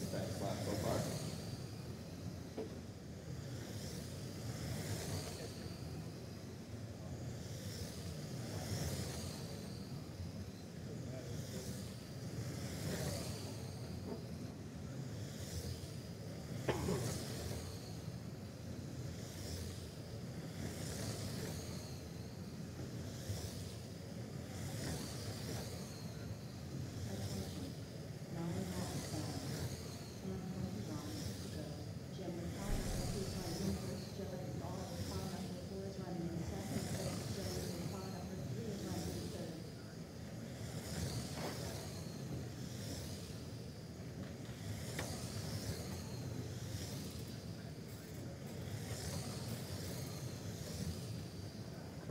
3, 4,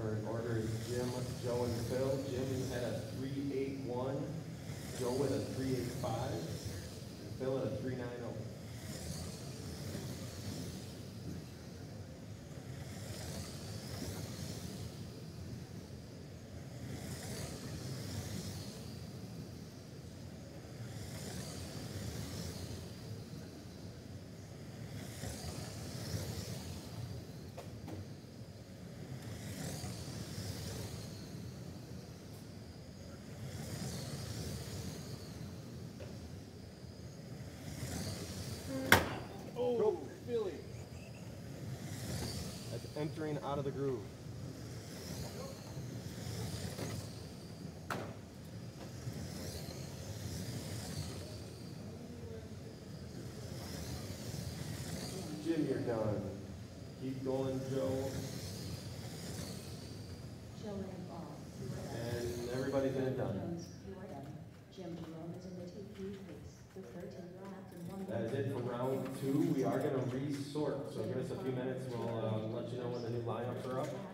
are in order Jim, Joe, and Phil. Jim had a three eight one, Joe with a three eight five, and Phil at a three nine oh. Billy. That's entering out of the groove. Jim, you're done. Keep going, Joe, Showing all. and everybody's in it done. Jim Jerome is in the TP That is it for round two. We are gonna resort, so give us a few minutes. We'll, uh, let you know when the new lineups are up.